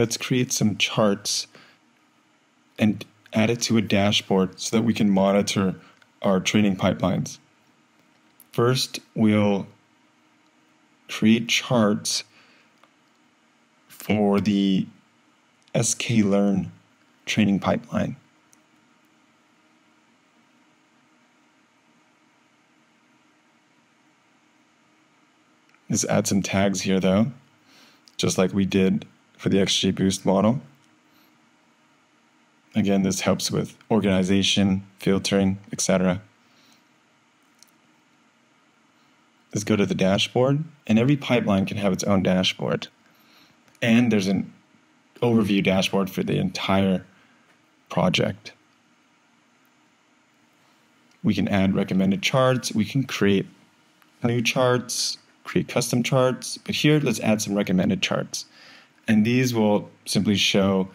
let's create some charts and add it to a dashboard so that we can monitor our training pipelines. First, we'll create charts for the sklearn training pipeline. Let's add some tags here though, just like we did for the XGBoost model. Again, this helps with organization, filtering, etc. Let's go to the dashboard, and every pipeline can have its own dashboard. And there's an overview dashboard for the entire project. We can add recommended charts, we can create new charts, create custom charts, but here let's add some recommended charts. And these will simply show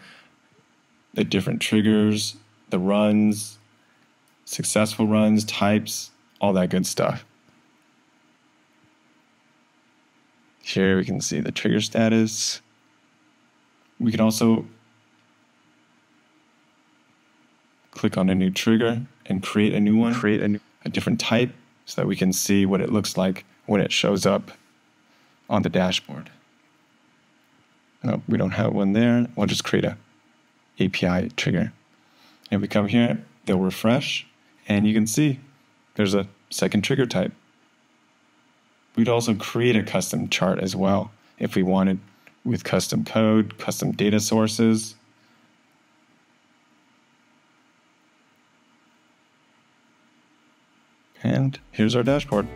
the different triggers, the runs, successful runs, types, all that good stuff. Here we can see the trigger status. We can also click on a new trigger and create a new one, create a, new, a different type so that we can see what it looks like when it shows up on the dashboard. No, we don't have one there. We'll just create a API trigger. And we come here, they'll refresh, and you can see there's a second trigger type. We'd also create a custom chart as well if we wanted with custom code, custom data sources. And here's our dashboard.